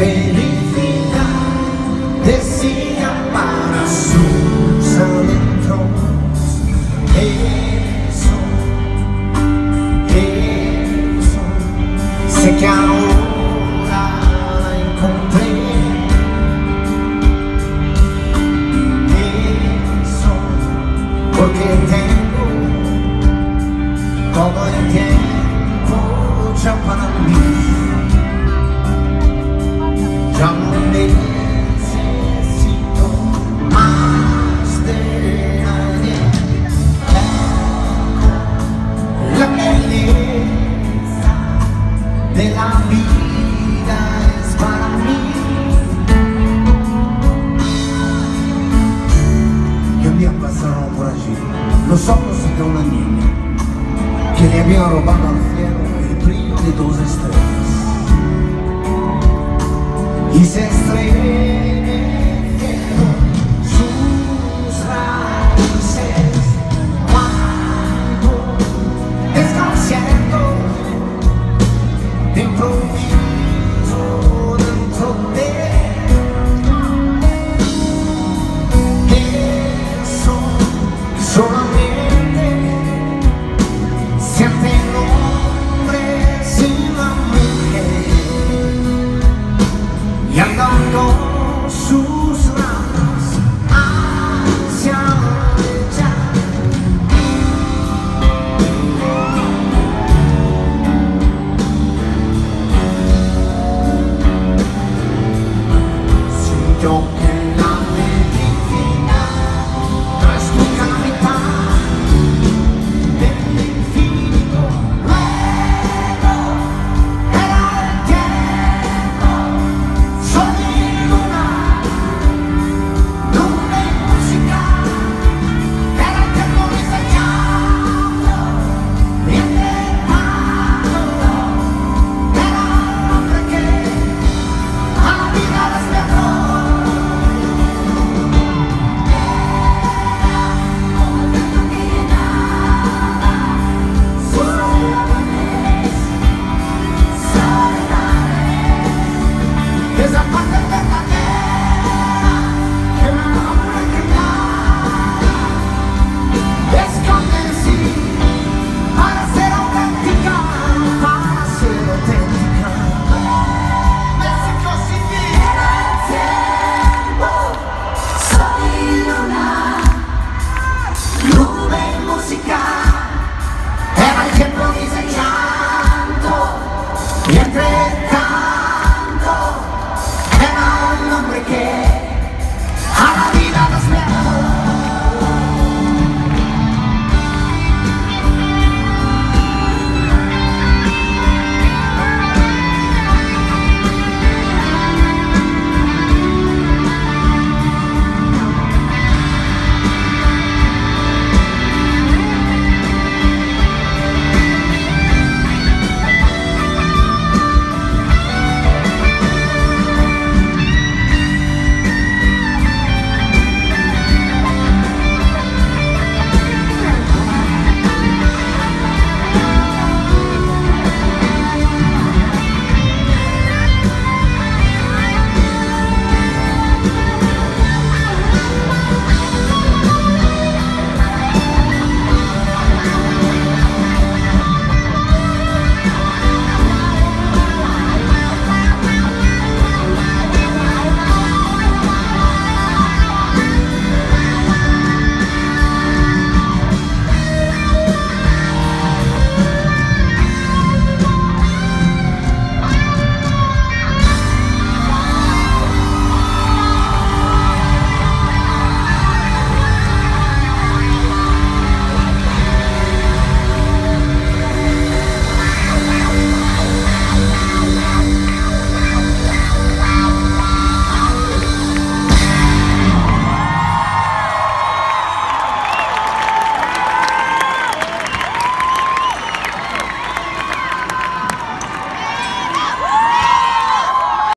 felicidad decía para sus adentros eso, eso, que Lo so così da una niña que le había robado al fiero il primo di dos estrellas. I se estremecieron sus raíces.